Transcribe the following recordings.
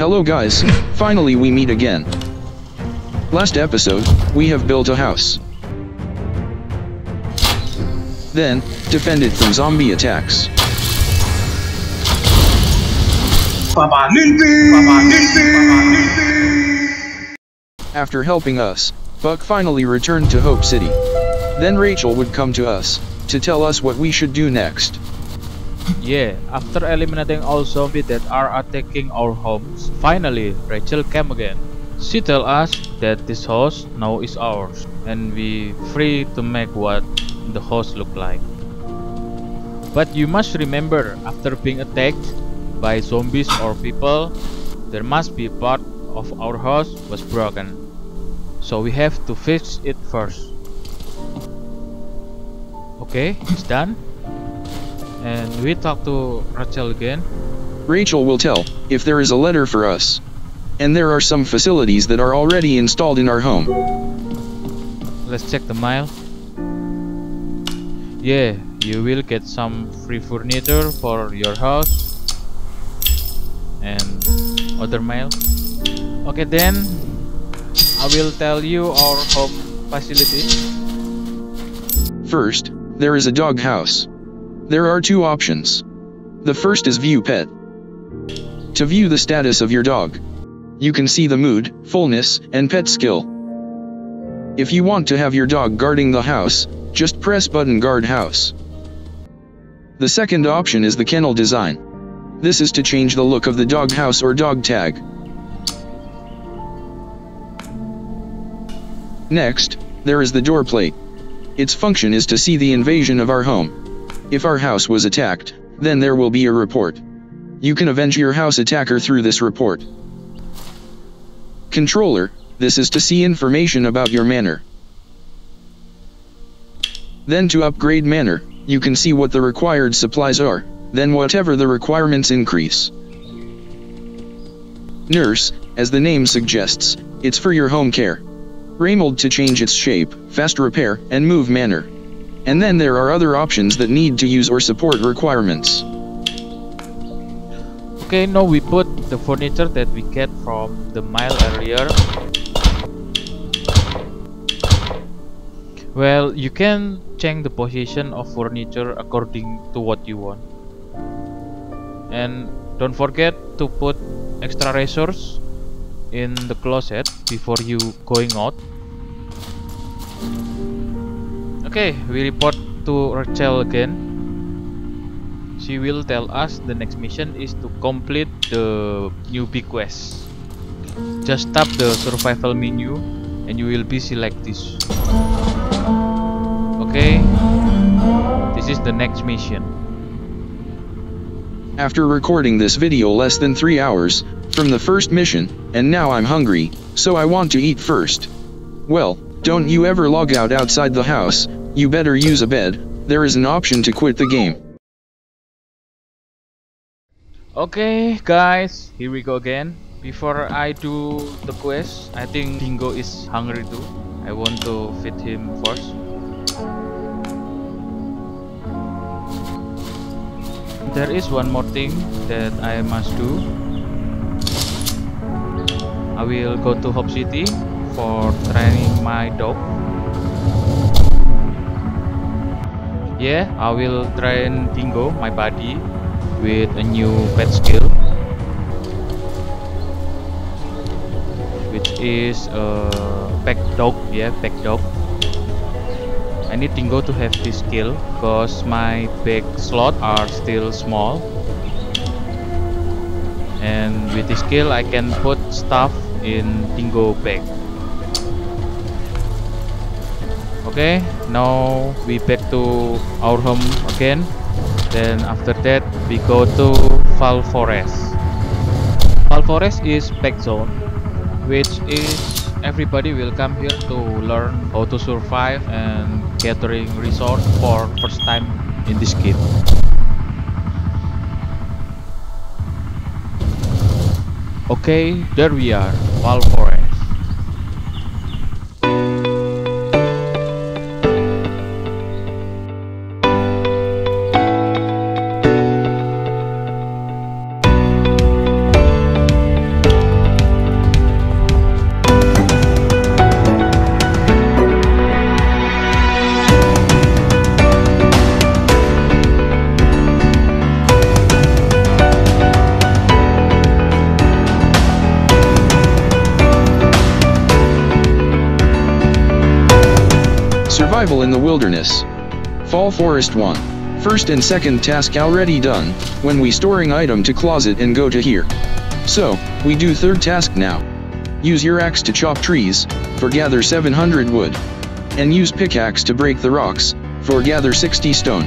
Hello guys, finally we meet again. Last episode, we have built a house. Then, defended from zombie attacks. After helping us, Buck finally returned to Hope City. Then Rachel would come to us, to tell us what we should do next. Yeah, after eliminating all zombies that are attacking our homes, finally Rachel came again. She tell us that this house now is ours and we free to make what the house look like. But you must remember after being attacked by zombies or people, there must be part of our house was broken. So we have to fix it first. Okay, it's done. And we talk to Rachel again. Rachel will tell if there is a letter for us. And there are some facilities that are already installed in our home. Let's check the mail. Yeah, you will get some free furniture for your house and other mail. Okay then, I will tell you our home facility. First, there is a dog house. There are two options. The first is View Pet. To view the status of your dog, you can see the mood, fullness, and pet skill. If you want to have your dog guarding the house, just press button Guard House. The second option is the kennel design. This is to change the look of the dog house or dog tag. Next, there is the door plate. Its function is to see the invasion of our home. If our house was attacked, then there will be a report. You can avenge your house attacker through this report. Controller, this is to see information about your manor. Then to upgrade manor, you can see what the required supplies are, then whatever the requirements increase. Nurse, as the name suggests, it's for your home care. Ramold to change its shape, fast repair, and move manor. And then there are other options that need to use or support requirements. Okay, now we put the furniture that we get from the mile earlier. Well, you can change the position of furniture according to what you want. And don't forget to put extra razors in the closet before you going out. Okay, we report to Rachel again. She will tell us the next mission is to complete the newbie quest. Just tap the survival menu and you will be select this. Okay, this is the next mission. After recording this video less than 3 hours, from the first mission, and now I'm hungry, so I want to eat first. Well, don't you ever log out outside the house, you better use a bed, there is an option to quit the game. Okay, guys, here we go again. Before I do the quest, I think Dingo is hungry too. I want to feed him first. There is one more thing that I must do. I will go to Hope City for training my dog. Yeah, I will train Dingo, my buddy, with a new pet skill which is a pack dog. Yeah pack dog. I need Dingo to have this skill because my bag slot are still small. And with this skill I can put stuff in Dingo bag okay now we back to our home again. Then after that we go to Fall Forest. Fall Forest is back zone which is everybody will come here to learn how to survive and gathering resource for first time in this game. Okay there we are Fall Forest Survival in the Wilderness. Fall Forest 1. First and second task already done, when we storing item to closet and go to here. So, we do third task now. Use your axe to chop trees, for gather 700 wood. And use pickaxe to break the rocks, for gather 60 stone.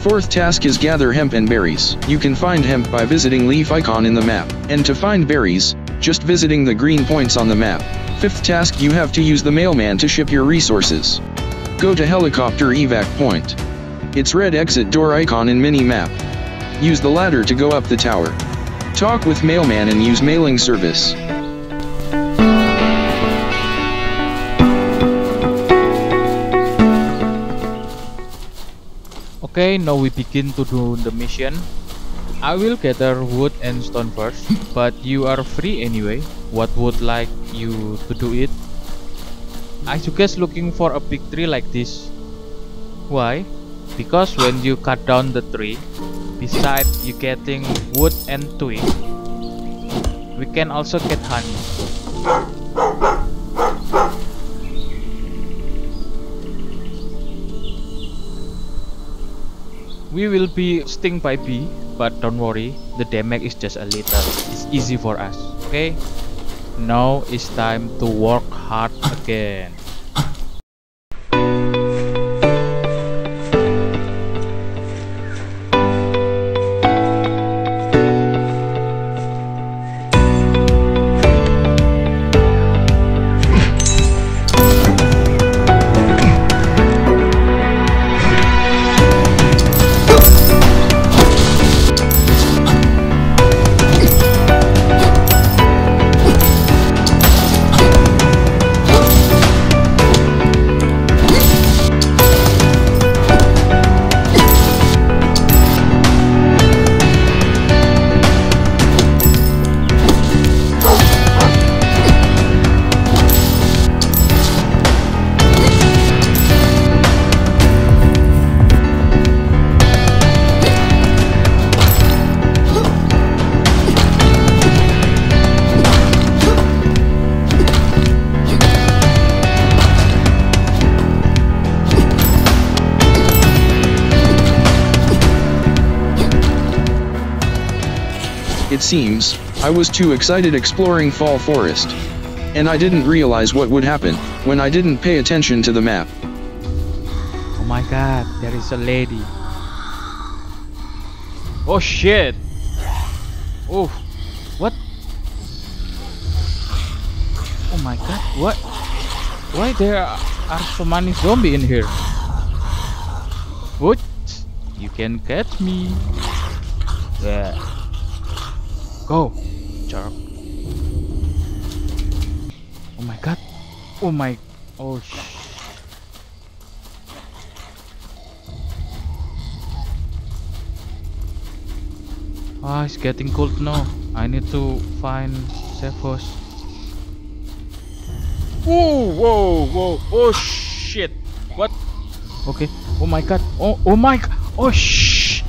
Fourth task is gather hemp and berries. You can find hemp by visiting leaf icon in the map, and to find berries, just visiting the green points on the map. Fifth task you have to use the mailman to ship your resources. Go to helicopter evac point. It's red exit door icon in mini map. Use the ladder to go up the tower. Talk with mailman and use mailing service. Okay, now we begin to do the mission. I will gather wood and stone first, but you are free anyway. What would like you to do it? I suggest looking for a big tree like this. Why? Because when you cut down the tree, beside you getting wood and twig, we can also get honey. We will be stung by bee, but don't worry, the damage is just a little. It's easy for us, okay? Now it's time to work hard again. Seems, I was too excited exploring Fall Forest. And I didn't realize what would happen, when I didn't pay attention to the map. Oh my god, there is a lady. Oh shit! Oh, what? Oh my god, what? Why there are so many zombies in here? What? You can catch me. Yeah. Go, jerk. Oh my god. Oh my. Oh sh. Ah, it's getting cold now. I need to find safe house. Whoa, whoa, whoa, oh shit! What? Okay. Oh my god. Oh, oh my. g- Oh shh.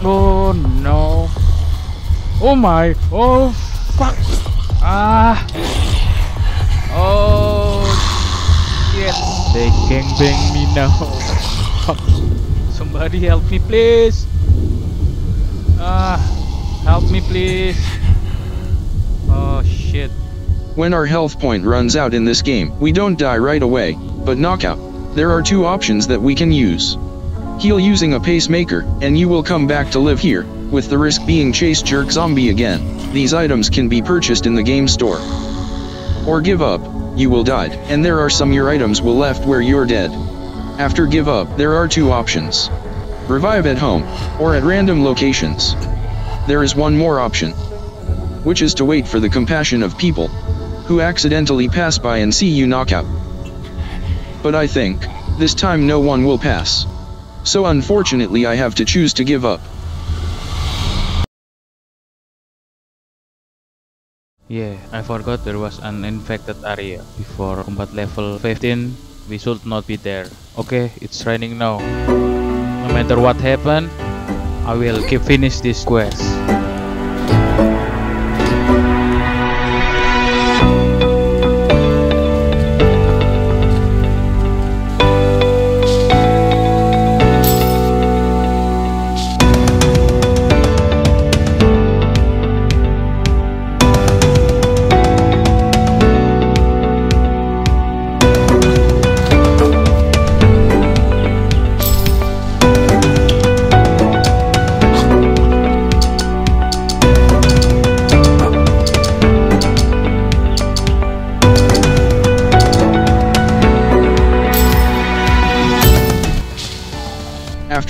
Oh no. Oh my. Oh fuck. Ah. Oh shit. They gangbang me now. Fuck. Somebody help me please. Ah, help me please. Oh shit. When our health point runs out in this game, we don't die right away, but knockout. There are two options that we can use. Heal using a pacemaker, and you will come back to live here, with the risk being chased jerk zombie again. These items can be purchased in the game store. Or give up, you will die, and there are some your items will left where you're dead. After give up, there are two options. Revive at home, or at random locations. There is one more option. Which is to wait for the compassion of people, who accidentally pass by and see you knock out. But I think, this time no one will pass. So unfortunately I have to choose to give up. Yeah, I forgot there was an infected area. Before combat level 15, we should not be there. Okay, it's raining now. No matter what happened, I will keep finish this quest.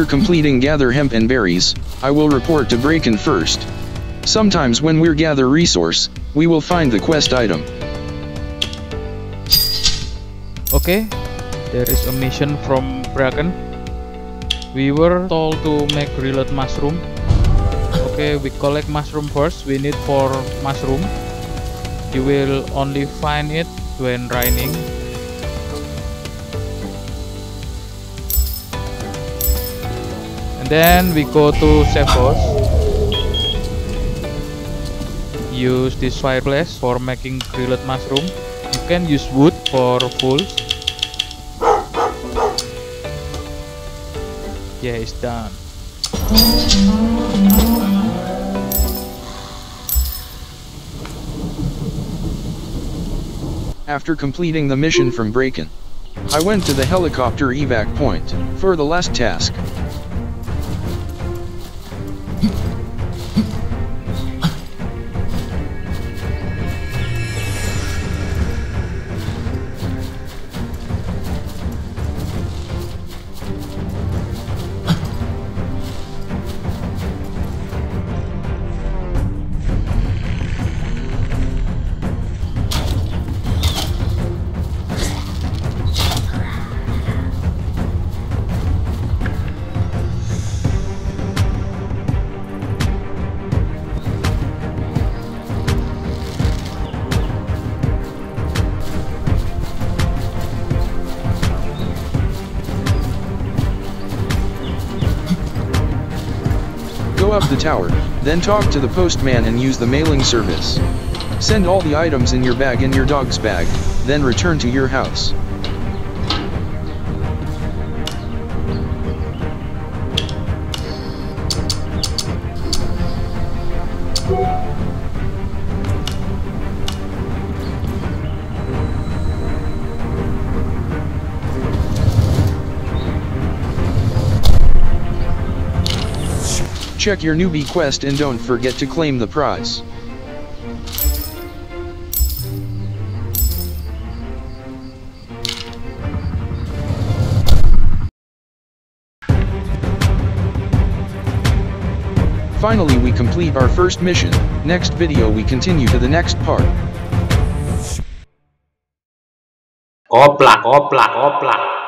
After completing gather hemp and berries, I will report to Bracken first. Sometimes when we're gather resource, we will find the quest item. Okay, there is a mission from Bracken. We were told to make grilled mushroom. Okay, we collect mushroom first. We need four mushroom. You will only find it when raining. Then we go to Sevos. Use this fireplace for making grilled mushroom. You can use wood for full. Yeah, it's done. After completing the mission from Bracken, I went to the helicopter evac point for the last task. The tower, then talk to the postman and use the mailing service. Send all the items in your bag in your dog's bag, then return to your house. Check your newbie quest and don't forget to claim the prize. Finally we complete our first mission, next video we continue to the next part. Koplak, koplak, koplak.